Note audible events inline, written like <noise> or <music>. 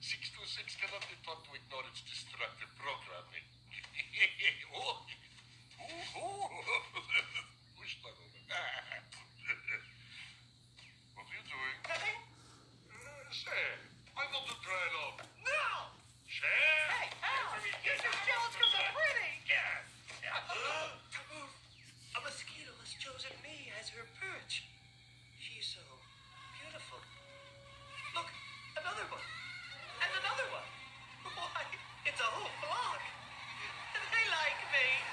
626 cannot be taught to ignore its destructive programming. <laughs> the whole block. <laughs> They like me.